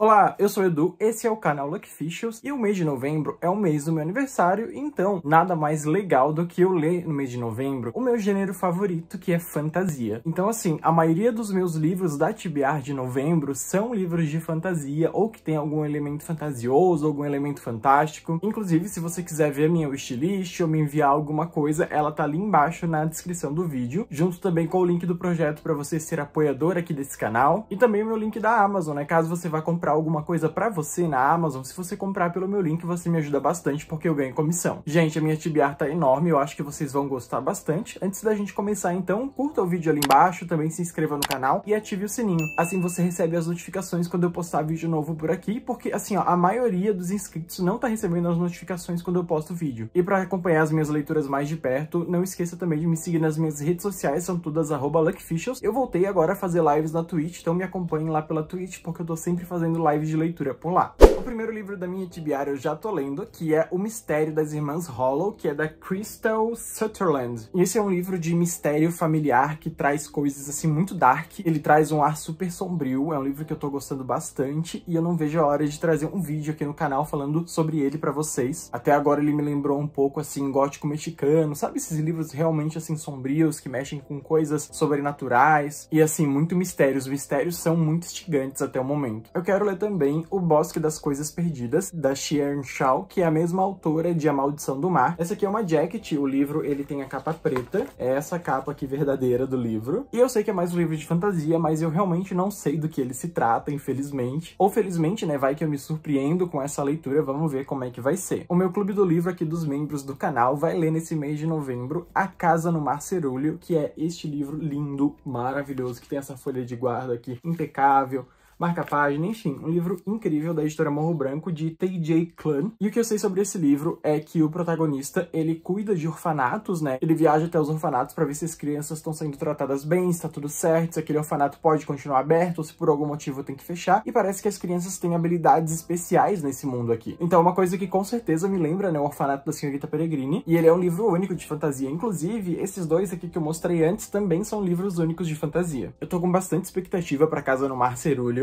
Olá, eu sou o Edu, esse é o canal Lucky Fishes e o mês de novembro é o mês do meu aniversário, então nada mais legal do que eu ler no mês de novembro o meu gênero favorito, que é fantasia. Então assim, a maioria dos meus livros da TBR de novembro são livros de fantasia ou que tem algum elemento fantasioso, algum elemento fantástico. Inclusive, se você quiser ver minha wishlist ou me enviar alguma coisa, ela tá ali embaixo na descrição do vídeo, junto também com o link do projeto para você ser apoiador aqui desse canal e também o meu link da Amazon, né? Caso você vá comprar comprar alguma coisa pra você na Amazon, se você comprar pelo meu link, você me ajuda bastante, porque eu ganho comissão. Gente, a minha TBR tá enorme, eu acho que vocês vão gostar bastante. Antes da gente começar, então, curta o vídeo ali embaixo, também se inscreva no canal e ative o sininho. Assim você recebe as notificações quando eu postar vídeo novo por aqui, porque, assim, ó, a maioria dos inscritos não tá recebendo as notificações quando eu posto vídeo. E pra acompanhar as minhas leituras mais de perto, não esqueça também de me seguir nas minhas redes sociais, são todas arroba luckfishers. Eu voltei agora a fazer lives na Twitch, então me acompanhem lá pela Twitch, porque eu tô sempre fazendo fazendo live de leitura por lá. O primeiro livro da minha tibiária eu já tô lendo, que é O Mistério das Irmãs Hollow, que é da Crystal Sutherland. E esse é um livro de mistério familiar que traz coisas assim muito dark. Ele traz um ar super sombrio, é um livro que eu tô gostando bastante e eu não vejo a hora de trazer um vídeo aqui no canal falando sobre ele pra vocês. Até agora ele me lembrou um pouco assim gótico mexicano, sabe esses livros realmente assim sombrios que mexem com coisas sobrenaturais e assim muito mistérios. Os mistérios são muito instigantes até o momento. Eu quero ler também O Bosque das Coisas Perdidas, da Xian Shao, que é a mesma autora de A Maldição do Mar. Essa aqui é uma jacket, o livro ele tem a capa preta, é essa capa aqui verdadeira do livro. E eu sei que é mais um livro de fantasia, mas eu realmente não sei do que ele se trata, infelizmente. Ou felizmente, né, vai que eu me surpreendo com essa leitura, vamos ver como é que vai ser. O meu clube do livro aqui dos membros do canal vai ler nesse mês de novembro A Casa no Mar Cerúleo, que é este livro lindo, maravilhoso, que tem essa folha de guarda aqui impecável, marca-página, enfim, um livro incrível da editora Morro Branco de T.J. Clun. E o que eu sei sobre esse livro é que o protagonista, ele cuida de orfanatos, né? Ele viaja até os orfanatos para ver se as crianças estão sendo tratadas bem, se tá tudo certo, se aquele orfanato pode continuar aberto ou se por algum motivo tem que fechar. E parece que as crianças têm habilidades especiais nesse mundo aqui. Então, uma coisa que com certeza me lembra, né, o Orfanato da Senhorita Peregrine. E ele é um livro único de fantasia. Inclusive, esses dois aqui que eu mostrei antes também são livros únicos de fantasia. Eu tô com bastante expectativa para Casa no Mar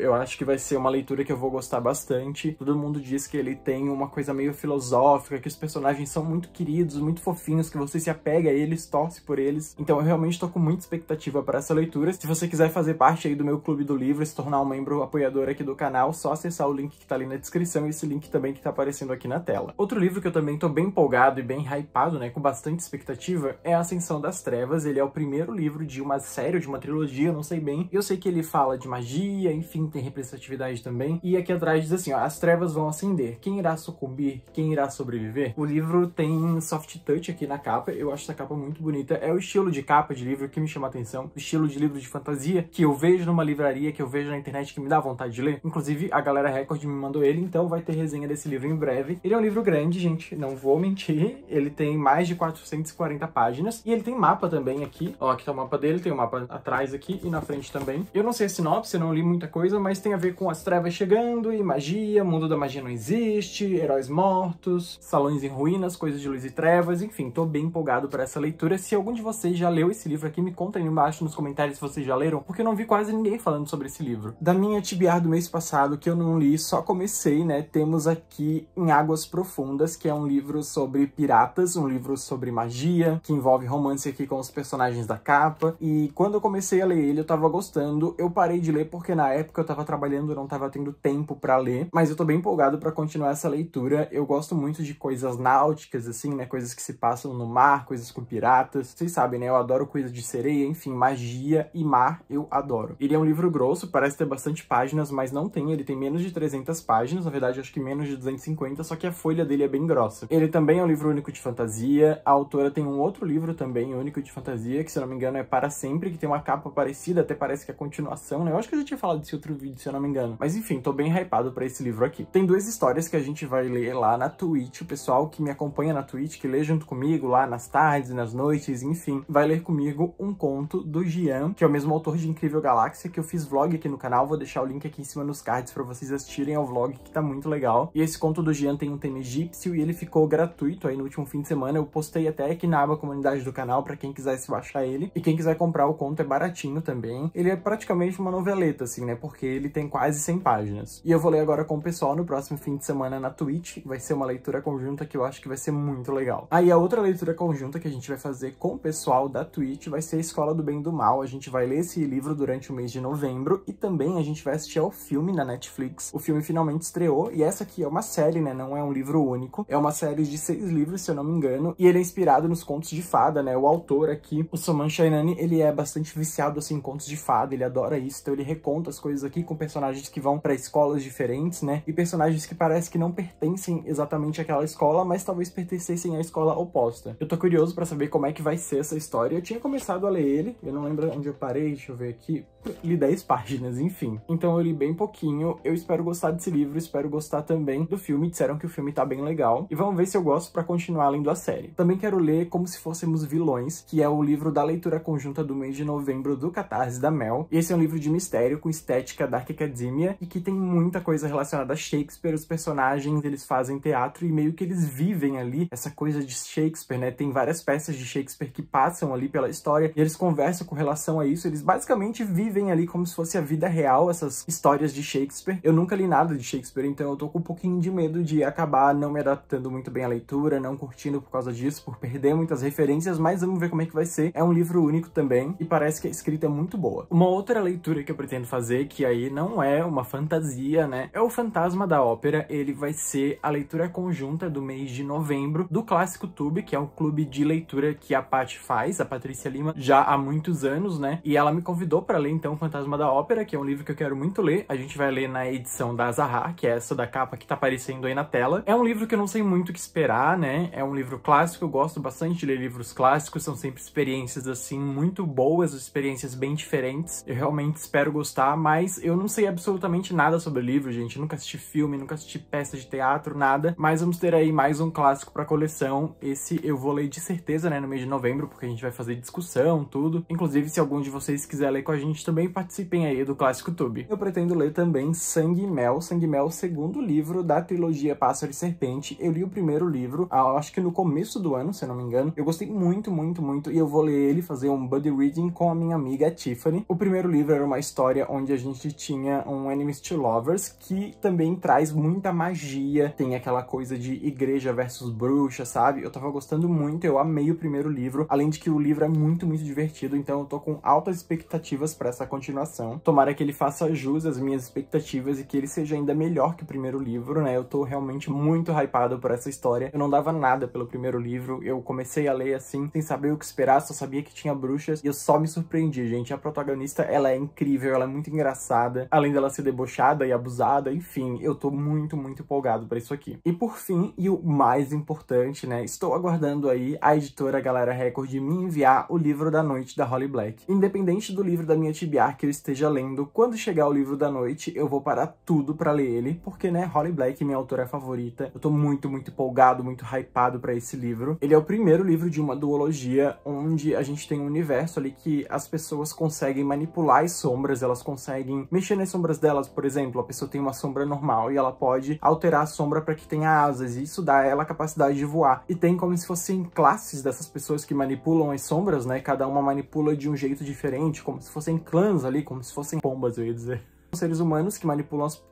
Eu acho que vai ser uma leitura que eu vou gostar bastante. Todo mundo diz que ele tem uma coisa meio filosófica, que os personagens são muito queridos, muito fofinhos, que você se apega a eles, torce por eles. Então eu realmente tô com muita expectativa para essa leitura. Se você quiser fazer parte aí do meu clube do livro, se tornar um membro apoiador aqui do canal, só acessar o link que tá ali na descrição e esse link também que tá aparecendo aqui na tela. Outro livro que eu também tô bem empolgado e bem hypado, né, com bastante expectativa, é Ascensão das Trevas. Ele é o primeiro livro de uma série, de uma trilogia, não sei bem. Eu sei que ele fala de magia, enfim, tem representatividade também. E aqui atrás diz assim, ó, as trevas vão acender. Quem irá sucumbir? Quem irá sobreviver? O livro tem soft touch aqui na capa. Eu acho essa capa muito bonita. É o estilo de capa de livro que me chama a atenção. O estilo de livro de fantasia que eu vejo numa livraria, que eu vejo na internet, que me dá vontade de ler. Inclusive, a galera Record me mandou ele, então vai ter resenha desse livro em breve. Ele é um livro grande, gente, não vou mentir. Ele tem mais de 440 páginas. E ele tem mapa também aqui. Ó, aqui tá o mapa dele, tem o um mapa atrás aqui e na frente também. Eu não sei a sinopse, eu não li muita coisa, mas tem a ver com as trevas chegando e magia, mundo da magia não existe, heróis mortos, salões em ruínas, coisas de luz e trevas, enfim, tô bem empolgado para essa leitura. Se algum de vocês já leu esse livro aqui, me conta aí embaixo nos comentários se vocês já leram, porque eu não vi quase ninguém falando sobre esse livro. Da minha TBR do mês passado, que eu não li, só comecei, né, temos aqui Em Águas Profundas, que é um livro sobre piratas, um livro sobre magia, que envolve romance aqui com os personagens da capa, e quando eu comecei a ler ele, eu tava gostando, eu parei de ler porque na época tava trabalhando não estava tendo tempo para ler, mas eu tô bem empolgado para continuar essa leitura. Eu gosto muito de coisas náuticas, assim, né? Coisas que se passam no mar, coisas com piratas. Vocês sabem, né? Eu adoro coisas de sereia, enfim, magia e mar eu adoro. Ele é um livro grosso, parece ter bastante páginas, mas não tem. Ele tem menos de 300 páginas, na verdade, acho que menos de 250, só que a folha dele é bem grossa. Ele também é um livro único de fantasia. A autora tem um outro livro também, único de fantasia, que se eu não me engano é Para Sempre, que tem uma capa parecida, até parece que é a continuação, né? Eu acho que eu já tinha falado desse outro vídeo, se eu não me engano. Mas enfim, tô bem hypado pra esse livro aqui. Tem duas histórias que a gente vai ler lá na Twitch. O pessoal que me acompanha na Twitch, que lê junto comigo lá nas tardes, nas noites, enfim, vai ler comigo um conto do Gian, que é o mesmo autor de Incrível Galáxia, que eu fiz vlog aqui no canal. Vou deixar o link aqui em cima nos cards pra vocês assistirem ao vlog, que tá muito legal. E esse conto do Gian tem um tema egípcio e ele ficou gratuito aí no último fim de semana. Eu postei até aqui na aba comunidade do canal pra quem quisesse baixar ele. E quem quiser comprar o conto é baratinho também. Ele é praticamente uma noveleta, assim, né? Porque porque ele tem quase 100 páginas. E eu vou ler agora com o pessoal no próximo fim de semana na Twitch, vai ser uma leitura conjunta que eu acho que vai ser muito legal. Aí a outra leitura conjunta que a gente vai fazer com o pessoal da Twitch vai ser a Escola do Bem e do Mal. A gente vai ler esse livro durante o mês de novembro e também a gente vai assistir ao filme na Netflix. O filme finalmente estreou e essa aqui é uma série, né? Não é um livro único. É uma série de seis livros, se eu não me engano, e ele é inspirado nos contos de fada, né? O autor aqui, o Soman Shainani, ele é bastante viciado, assim, em contos de fada, ele adora isso, então ele reconta as coisas aqui com personagens que vão para escolas diferentes, né? E personagens que parece que não pertencem exatamente àquela escola, mas talvez pertencessem à escola oposta. Eu tô curioso para saber como é que vai ser essa história. Eu tinha começado a ler ele, eu não lembro onde eu parei, deixa eu ver aqui. Li 10 páginas, enfim. Então eu li bem pouquinho. Eu espero gostar desse livro, espero gostar também do filme. Disseram que o filme tá bem legal. E vamos ver se eu gosto para continuar lendo a série. Também quero ler Como Se Fôssemos Vilões, que é o livro da leitura conjunta do mês de novembro do Catarse da Mel. E esse é um livro de mistério com estética Dark Academia e que tem muita coisa relacionada a Shakespeare. Os personagens, eles fazem teatro e meio que eles vivem ali essa coisa de Shakespeare, né? Tem várias peças de Shakespeare que passam ali pela história e eles conversam com relação a isso. Eles basicamente vivem ali como se fosse a vida real, essas histórias de Shakespeare. Eu nunca li nada de Shakespeare, então eu tô com um pouquinho de medo de acabar não me adaptando muito bem à leitura, não curtindo por causa disso, por perder muitas referências, mas vamos ver como é que vai ser. É um livro único também e parece que a escrita é muito boa. Uma outra leitura que eu pretendo fazer, que aí não é uma fantasia, né, é o Fantasma da Ópera. Ele vai ser a leitura conjunta do mês de novembro do Clássico Tube, que é um clube de leitura que a Paty faz, a Patrícia Lima, já há muitos anos, né? E ela me convidou para ler então Fantasma da Ópera, que é um livro que eu quero muito ler. A gente vai ler na edição da Zahar, que é essa da capa que tá aparecendo aí na tela. É um livro que eu não sei muito o que esperar, né? É um livro clássico, eu gosto bastante de ler livros clássicos, são sempre experiências assim muito boas, experiências bem diferentes. Eu realmente espero gostar, mas eu não sei absolutamente nada sobre o livro, gente. nunca assisti filme, nunca assisti peça de teatro, nada. Mas vamos ter aí mais um clássico pra coleção. Esse eu vou ler de certeza, né, no mês de novembro, porque a gente vai fazer discussão, tudo. Inclusive, se algum de vocês quiser ler com a gente também, participem aí do Clássico Tube. Eu pretendo ler também Sangue e Mel. Sangue e Mel, o segundo livro da trilogia Pássaro e Serpente. Eu li o primeiro livro, ah, acho que no começo do ano, se não me engano. Eu gostei muito, muito, muito, e eu vou ler ele, fazer um buddy reading com a minha amiga Tiffany. O primeiro livro era uma história onde a gente tinha um Enemies to Lovers, que também traz muita magia, tem aquela coisa de igreja versus bruxa, sabe? Eu tava gostando muito, eu amei o primeiro livro, além de que o livro é muito, muito divertido, então eu tô com altas expectativas para essa continuação. Tomara que ele faça jus às minhas expectativas e que ele seja ainda melhor que o primeiro livro, né? Eu tô realmente muito hypado por essa história. Eu não dava nada pelo primeiro livro, eu comecei a ler assim, sem saber o que esperar, só sabia que tinha bruxas e eu só me surpreendi, gente. A protagonista, ela é incrível, ela é muito engraçada, além dela ser debochada e abusada, enfim, eu tô muito, muito empolgado para isso aqui. E por fim, e o mais importante, né? Estou aguardando aí a editora Galera Record me enviar o livro da noite da Holly Black. Independente do livro da minha Que eu esteja lendo, quando chegar o livro da noite, eu vou parar tudo para ler ele, porque, né, Holly Black, minha autora favorita, eu tô muito, muito empolgado, muito hypado para esse livro. Ele é o primeiro livro de uma duologia onde a gente tem um universo ali que as pessoas conseguem manipular as sombras, elas conseguem mexer nas sombras delas, por exemplo, a pessoa tem uma sombra normal e ela pode alterar a sombra para que tenha asas, e isso dá a ela a capacidade de voar. E tem como se fossem classes dessas pessoas que manipulam as sombras, né? Cada uma manipula de um jeito diferente, como se fossem clãs ali, como se fossem pombas, eu ia dizer. Seres humanos que manipulam as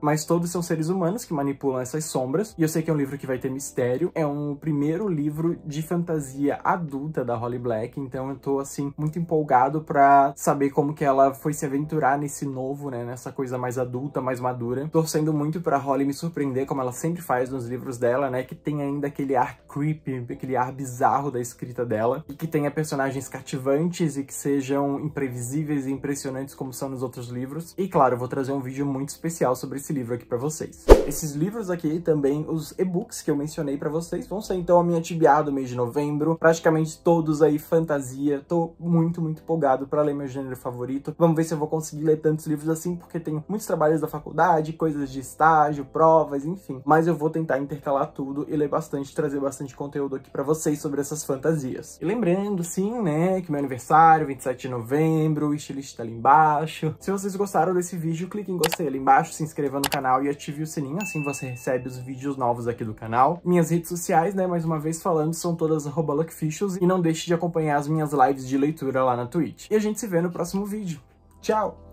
mas todos são seres humanos que manipulam essas sombras. E eu sei que é um livro que vai ter mistério. É um primeiro livro de fantasia adulta da Holly Black, então eu tô, assim, muito empolgado pra saber como que ela foi se aventurar nesse novo, né, nessa coisa mais adulta, mais madura. Torcendo muito pra Holly me surpreender, como ela sempre faz nos livros dela, né, que tem ainda aquele ar creepy, aquele ar bizarro da escrita dela, e que tenha personagens cativantes e que sejam imprevisíveis e impressionantes como são nos outros livros. E claro, eu vou trazer um vídeo muito especial sobre esse esse livro aqui para vocês. Esses livros aqui, também os e-books que eu mencionei para vocês, vão ser então a minha TBA do mês de novembro, praticamente todos aí fantasia. Tô muito, muito empolgado para ler meu gênero favorito. Vamos ver se eu vou conseguir ler tantos livros assim, porque tenho muitos trabalhos da faculdade, coisas de estágio, provas, enfim. Mas eu vou tentar intercalar tudo e ler bastante, trazer bastante conteúdo aqui para vocês sobre essas fantasias. E lembrando, sim, né, que meu aniversário, 27 de novembro, o estilista tá ali embaixo. Se vocês gostaram desse vídeo, clique em gostei ali embaixo, se inscreva no canal e ative o sininho, assim você recebe os vídeos novos aqui do canal. Minhas redes sociais, né, mais uma vez falando, são todas @luckficials e não deixe de acompanhar as minhas lives de leitura lá na Twitch. E a gente se vê no próximo vídeo. Tchau!